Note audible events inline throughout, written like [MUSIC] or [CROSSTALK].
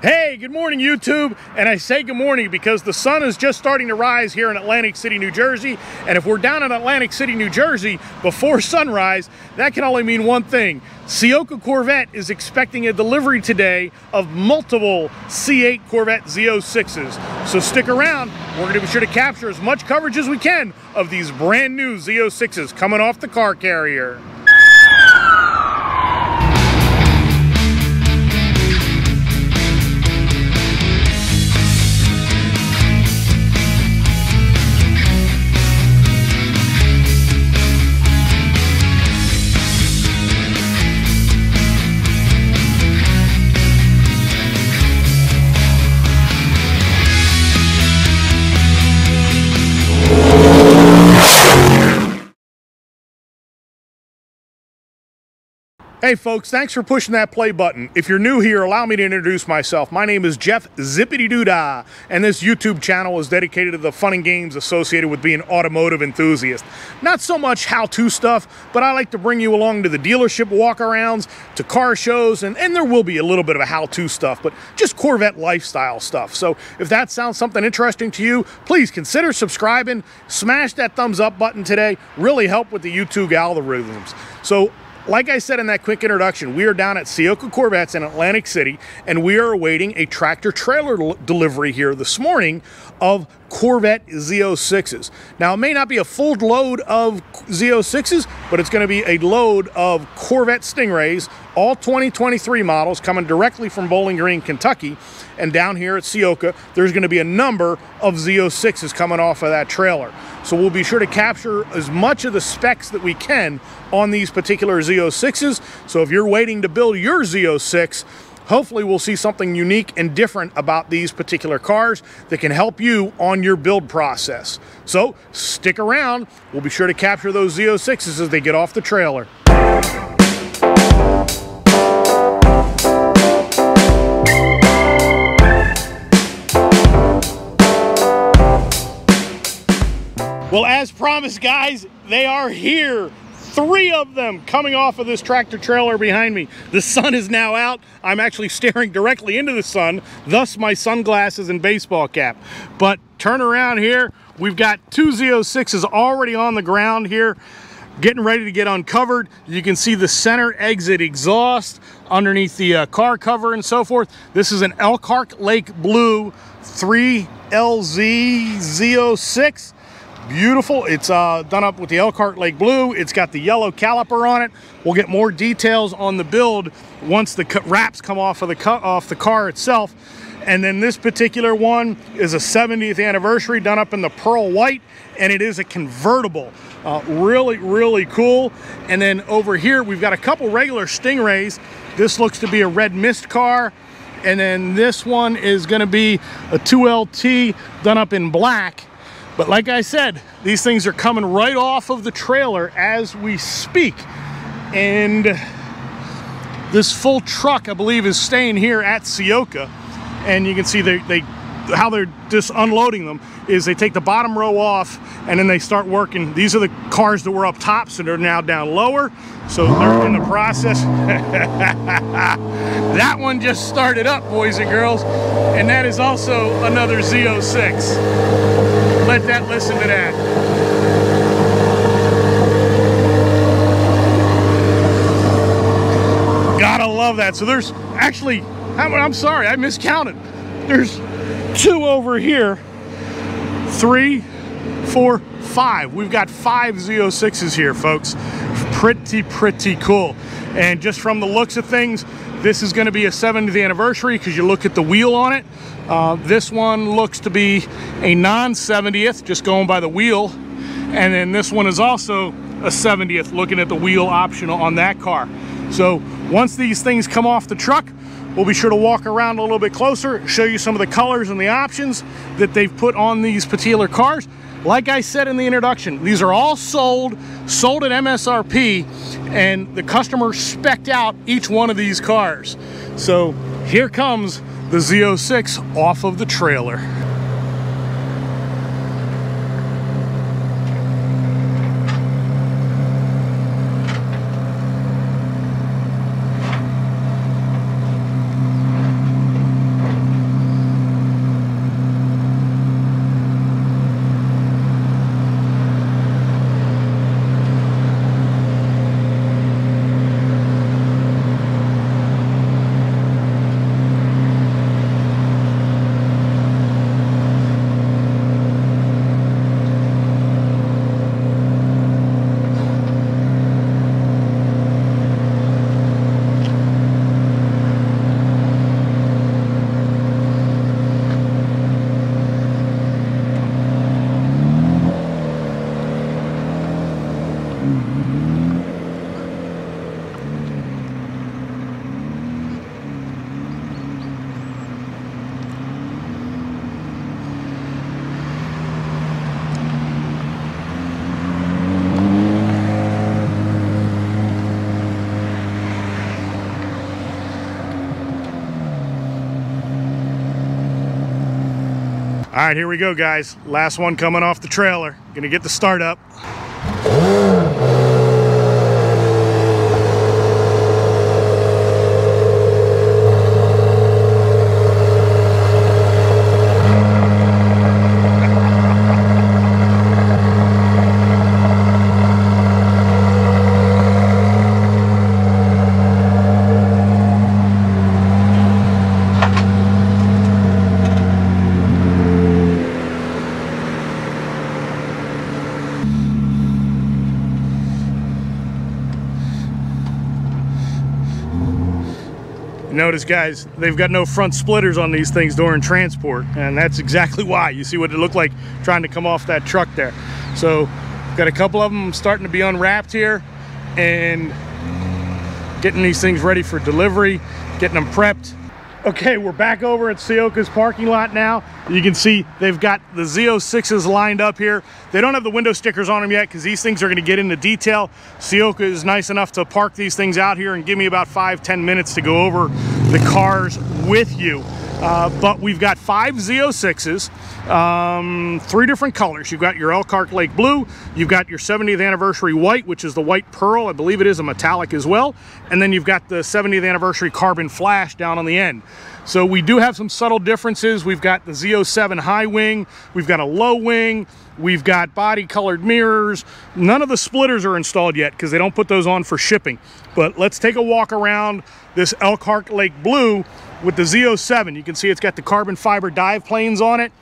Hey, good morning, YouTube. And I say good morning because the sun is just starting to rise here in Atlantic City, New Jersey. And if we're down in Atlantic City, New Jersey before [LAUGHS] sunrise, that can only mean one thing. Ciocca Corvette is expecting a delivery today of multiple C8 Corvette Z06s. So stick around. We're going to be sure to capture as much coverage as we can of these brand new Z06s coming off the car carrier. Hey folks, thanks for pushing that play button. If you're new here, allow me to introduce myself. My name is Jeff Zippity Doodah, and this YouTube channel is dedicated to the fun and games associated with being automotive enthusiast. Not so much how-to stuff, but I like to bring you along to the dealership walkarounds, to car shows, and, and there will be a little bit of a how-to stuff, but just Corvette lifestyle stuff. So if that sounds something interesting to you, please consider subscribing, smash that thumbs up button today, really help with the YouTube algorithms. So like I said in that quick introduction, we are down at Ciocca Corvettes in Atlantic City, and we are awaiting a tractor trailer delivery here this morning of Corvette Z06s. Now, it may not be a full load of Z06s, but it's going to be a load of Corvette Stingrays, all 2023 models coming directly from Bowling Green, Kentucky. And down here at Ciocca, there's going to be a number of Z06s coming off of that trailer. So we'll be sure to capture as much of the specs that we can on these particular Z06s. So if you're waiting to build your Z06, hopefully we'll see something unique and different about these particular cars that can help you on your build process. So stick around. We'll be sure to capture those Z06s as they get off the trailer. Well, as promised, guys, they are here three of them coming off of this tractor trailer behind me. The sun is now out. I'm actually [LAUGHS] staring directly into the sun, thus my sunglasses and baseball cap. But turn around here, we've got two Z06s already on the ground here, getting ready to get uncovered. You can see the center exit exhaust underneath the uh, car cover and so forth. This is an Elkhart Lake Blue 3LZ Z06 beautiful. It's uh, done up with the Elkhart Lake Blue. It's got the yellow caliper on it. We'll get more details on the build once the wraps come off of the off the car itself. And then this particular one is a 70th anniversary done up in the pearl white and it is a convertible. Uh, really, really cool. And then over here, we've got a couple regular Stingrays. This looks to be a red mist car. And then this one is gonna be a 2LT done up in black but like I said, these things are coming right off of the trailer as we speak. And this full truck, I believe, is staying here at Ciocca. And you can see they, they how they're just unloading them is they take the bottom row off and then they start working. These are the cars that were up top, so they're now down lower. So they're in the process. [LAUGHS] that one just started up, boys and girls. And that is also another Z06 let that listen to that. Gotta love that. So there's actually, I'm sorry, I miscounted. There's two over here, three, four, five. We've got five Z06s here, folks. Pretty, pretty cool. And just from the looks of things, this is gonna be a 70th anniversary because you look at the wheel on it. Uh, this one looks to be a non-70th, just going by the wheel. And then this one is also a 70th, looking at the wheel optional on that car. So once these things come off the truck, we'll be sure to walk around a little bit closer, show you some of the colors and the options that they've put on these particular cars. Like I said in the introduction, these are all sold, sold at MSRP, and the customer specked out each one of these cars. So here comes the Z06 off of the trailer. All right, here we go, guys. Last one coming off the trailer. Gonna get the start up. Notice guys, they've got no front splitters on these things during transport and that's exactly why. You see what it looked like trying to come off that truck there. So got a couple of them starting to be unwrapped here and getting these things ready for delivery, getting them prepped. Okay, we're back over at Ciocca's parking lot now. You can see they've got the Z06s lined up here. They don't have the window stickers on them yet because these things are gonna get into detail. Ciocca is nice enough to park these things out here and give me about five, ten minutes to go over the cars with you. Uh, but we've got five Z06s, um, three different colors. You've got your Elkhart Lake Blue, you've got your 70th anniversary white, which is the white pearl. I believe it is a metallic as well. And then you've got the 70th anniversary carbon flash down on the end. So we do have some subtle differences. We've got the Z07 high wing, we've got a low wing, we've got body colored mirrors. None of the splitters are installed yet because they don't put those on for shipping. But let's take a walk around this Elkhart Lake Blue with the Z07. You can see it's got the carbon fiber dive planes on it.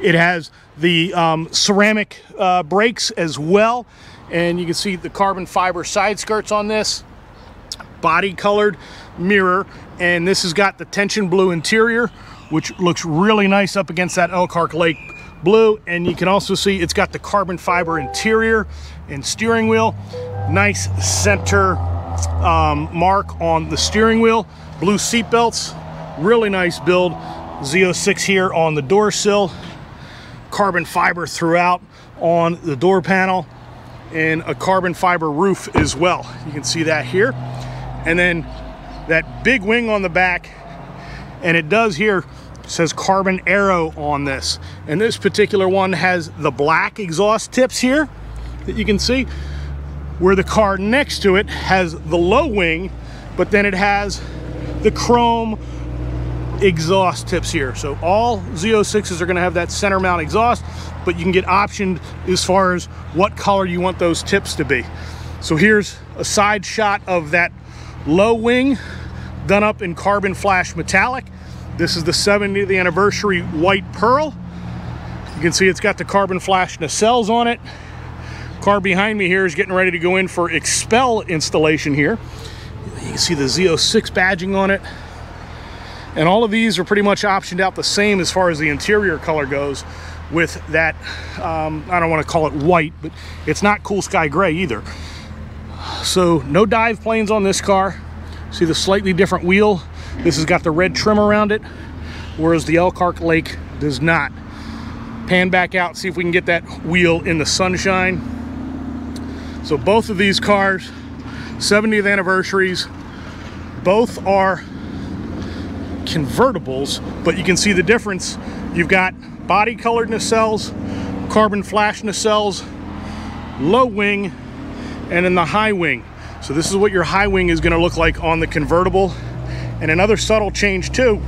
It has the um, ceramic uh, brakes as well. And you can see the carbon fiber side skirts on this. Body colored mirror. And this has got the tension blue interior, which looks really nice up against that Elkhart Lake blue. And you can also see it's got the carbon fiber interior and steering wheel. Nice center um, mark on the steering wheel. Blue seat belts Really nice build. Z06 here on the door sill. Carbon fiber throughout on the door panel and a carbon fiber roof as well. You can see that here. And then that big wing on the back and it does here says carbon aero on this. And this particular one has the black exhaust tips here that you can see where the car next to it has the low wing, but then it has the chrome exhaust tips here. So all Z06s are gonna have that center mount exhaust, but you can get optioned as far as what color you want those tips to be. So here's a side shot of that low wing done up in carbon flash metallic. This is the 70th anniversary white pearl. You can see it's got the carbon flash nacelles on it. Car behind me here is getting ready to go in for XPEL installation here. You can see the Z06 badging on it. And all of these are pretty much optioned out the same as far as the interior color goes with that, um, I don't want to call it white, but it's not cool sky gray either. So no dive planes on this car. See the slightly different wheel. This has got the red trim around it, whereas the Elkhart Lake does not. Pan back out, see if we can get that wheel in the sunshine. So both of these cars, 70th anniversaries, both are convertibles, but you can see the difference. You've got body colored nacelles, carbon flash nacelles, low wing, and then the high wing. So this is what your high wing is gonna look like on the convertible. And another subtle change too,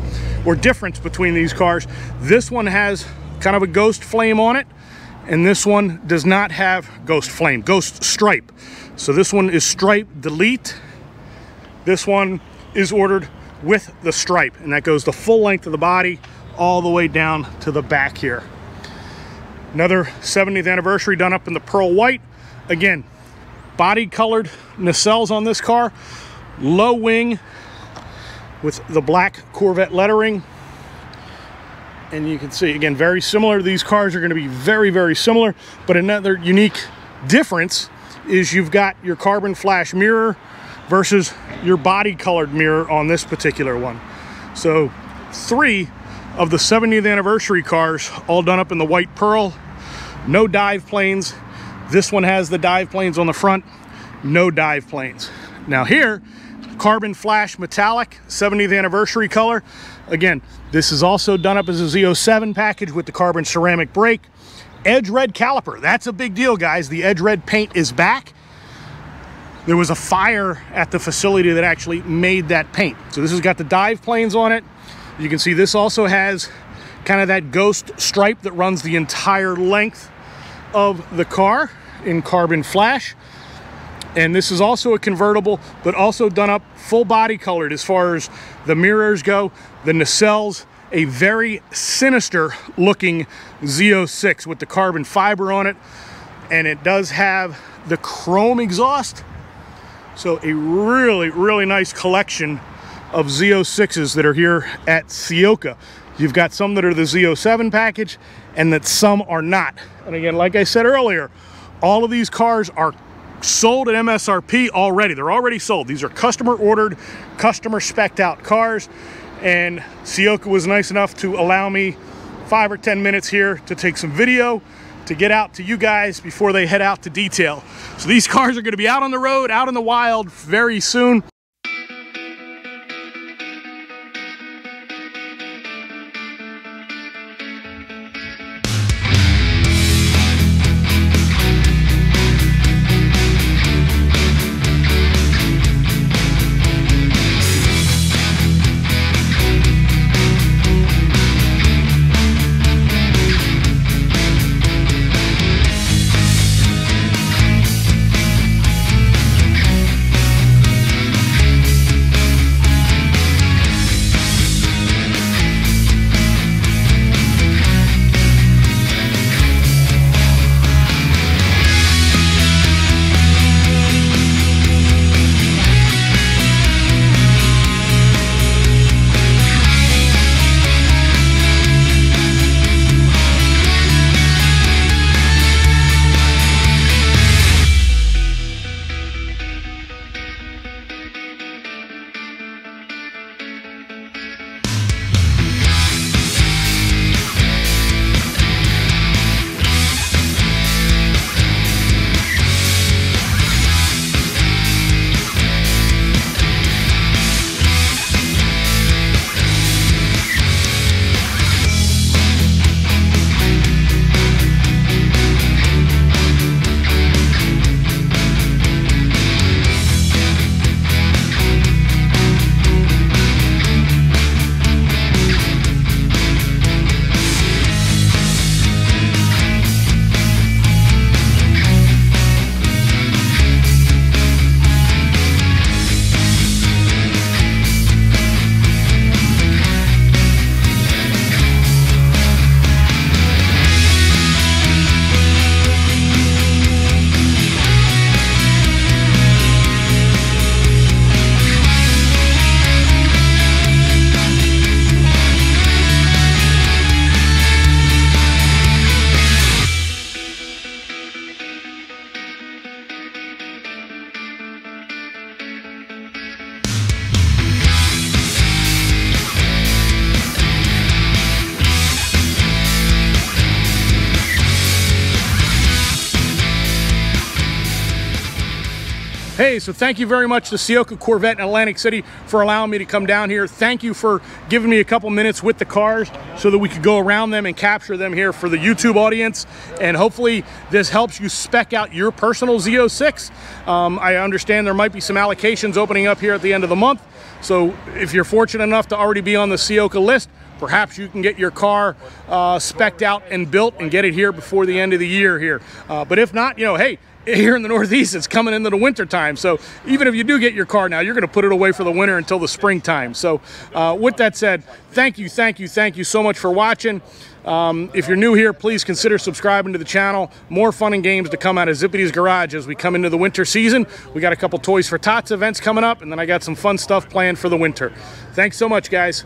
or difference between these cars, this one has kind of a ghost flame on it, and this one does not have ghost flame, ghost stripe. So this one is stripe delete. This one is ordered with the stripe and that goes the full length of the body all the way down to the back here. Another 70th anniversary done up in the pearl white. Again, body colored nacelles on this car, low wing with the black Corvette lettering. And you can see, again, very similar. These cars are gonna be very, very similar, but another unique difference is you've got your carbon flash mirror versus your body colored mirror on this particular one. So three of the 70th anniversary cars all done up in the white pearl, no dive planes. This one has the dive planes on the front, no dive planes. Now here, Carbon Flash Metallic 70th anniversary color. Again, this is also done up as a Z07 package with the carbon ceramic brake. Edge red caliper. That's a big deal, guys. The edge red paint is back. There was a fire at the facility that actually made that paint. So this has got the dive planes on it. You can see this also has kind of that ghost stripe that runs the entire length of the car in carbon flash. And this is also a convertible, but also done up full body colored as far as the mirrors go. The nacelles, a very sinister looking Z06 with the carbon fiber on it. And it does have the chrome exhaust. So a really, really nice collection of Z06s that are here at Ciocca. You've got some that are the Z07 package and that some are not. And again, like I said earlier, all of these cars are sold at MSRP already. They're already sold. These are customer ordered, customer specced out cars. And Ciocca was nice enough to allow me five or 10 minutes here to take some video to get out to you guys before they head out to detail. So these cars are gonna be out on the road, out in the wild very soon. Hey, so thank you very much to Ciocca Corvette in Atlantic City for allowing me to come down here. Thank you for giving me a couple minutes with the cars so that we could go around them and capture them here for the YouTube audience. And hopefully this helps you spec out your personal Z06. Um, I understand there might be some allocations opening up here at the end of the month. So if you're fortunate enough to already be on the Ciocca list, perhaps you can get your car uh, specced out and built and get it here before the end of the year here. Uh, but if not, you know, hey, here in the Northeast, it's coming into the winter time. So even if you do get your car now, you're going to put it away for the winter until the springtime. So uh, with that said, thank you, thank you, thank you so much for watching. Um, if you're new here, please consider subscribing to the channel. More fun and games to come out of Zipity's Garage as we come into the winter season. We got a couple Toys for Tots events coming up, and then I got some fun stuff planned for the winter. Thanks so much, guys.